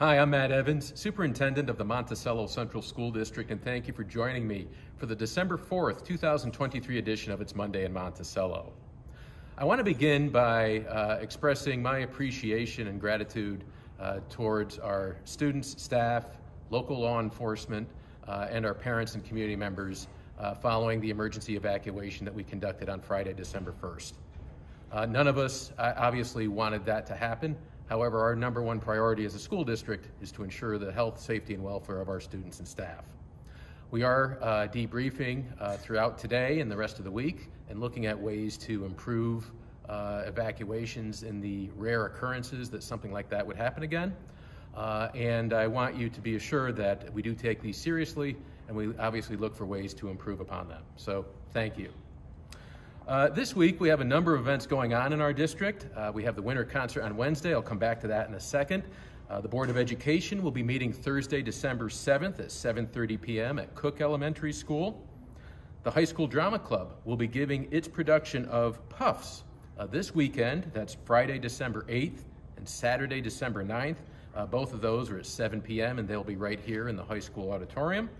Hi, I'm Matt Evans, Superintendent of the Monticello Central School District, and thank you for joining me for the December 4th, 2023 edition of It's Monday in Monticello. I want to begin by uh, expressing my appreciation and gratitude uh, towards our students, staff, local law enforcement, uh, and our parents and community members uh, following the emergency evacuation that we conducted on Friday, December 1st. Uh, none of us uh, obviously wanted that to happen. However, our number one priority as a school district is to ensure the health, safety, and welfare of our students and staff. We are uh, debriefing uh, throughout today and the rest of the week and looking at ways to improve uh, evacuations in the rare occurrences that something like that would happen again. Uh, and I want you to be assured that we do take these seriously and we obviously look for ways to improve upon them. So thank you. Uh, this week, we have a number of events going on in our district. Uh, we have the winter concert on Wednesday. I'll come back to that in a second. Uh, the Board of Education will be meeting Thursday, December 7th at 7.30 p.m. at Cooke Elementary School. The High School Drama Club will be giving its production of Puffs uh, this weekend. That's Friday, December 8th and Saturday, December 9th. Uh, both of those are at 7 p.m. and they'll be right here in the high school auditorium.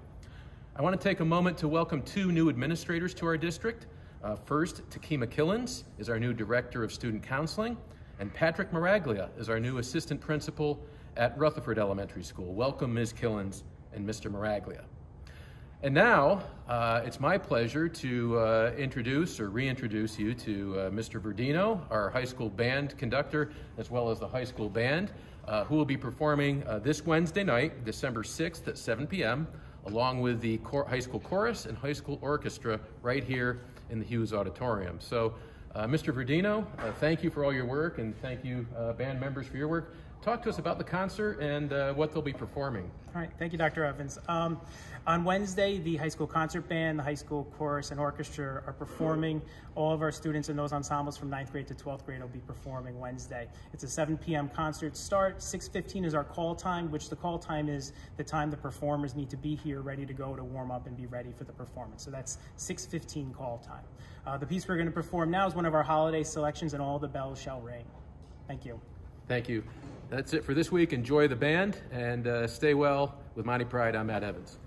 I want to take a moment to welcome two new administrators to our district. Uh, first, Takima Killens is our new Director of Student Counseling, and Patrick Maraglia is our new Assistant Principal at Rutherford Elementary School. Welcome, Ms. Killens and Mr. Maraglia. And now, uh, it's my pleasure to uh, introduce or reintroduce you to uh, Mr. Verdino, our high school band conductor, as well as the high school band, uh, who will be performing uh, this Wednesday night, December 6th at 7 p.m., along with the high school chorus and high school orchestra right here in the Hughes Auditorium. So, uh, Mr. Verdino, uh, thank you for all your work, and thank you, uh, band members, for your work. Talk to us about the concert and uh, what they'll be performing. All right, thank you, Dr. Evans. Um, on Wednesday, the high school concert band, the high school chorus, and orchestra are performing. All of our students in those ensembles from 9th grade to 12th grade will be performing Wednesday. It's a 7 p.m. concert start. 6.15 is our call time, which the call time is the time the performers need to be here ready to go to warm up and be ready for the performance. So that's 6.15 call time. Uh, the piece we're going to perform now is one of our holiday selections, and all the bells shall ring. Thank you. Thank you. That's it for this week. Enjoy the band and uh, stay well. With Monty Pride, I'm Matt Evans.